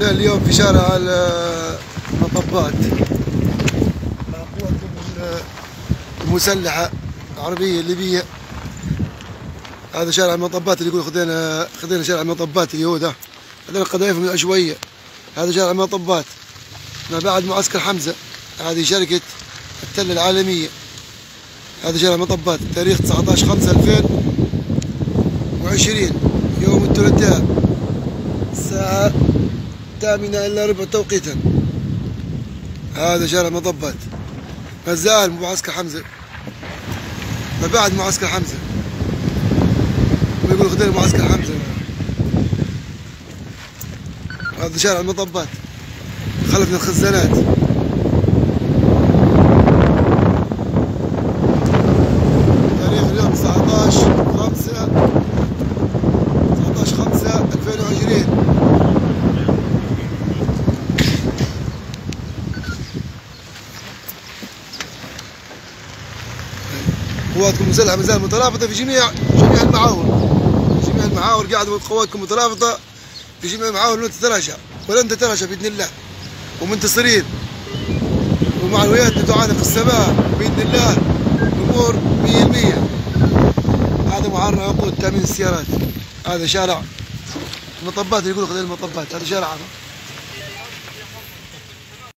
ده اليوم في شارع المطبات. مع قواتكم المسلحة العربية الليبية. هذا شارع المطبات اللي يقول خذينا خذينا شارع المطبات اليهود ها هذول قذايفهم عشوائية هذا شارع المطبات. ما بعد معسكر حمزة. هذه شركة التلة العالمية. هذا شارع المطبات. تاريخ 19 5 2020 يوم الثلاثاء. الساعة الثامنة إلا ربع توقيتا. هذا شارع مطبات ما زال معسكر حمزة. ما بعد معسكر حمزة. ويقول خذينا معسكر حمزة. هذا شارع المطبات خلفنا الخزانات. تاريخ اليوم 19 5 19 5 2020 قواتكم المسلحة ما زالت مترابطة في جميع جميع المعاور جميع المعاور قاعدة قواتكم مترابطة في جميع المعاور لن تتلاشى ولن تتلاشى بإذن الله. ومنتصرين. ومعنوياتنا تعانق السماء بإذن الله. الأمور 100% هذا معرض عقود تأمين السيارات. هذا شارع المطبات اللي يقولوا خذ المطبات. هذا شارع هذا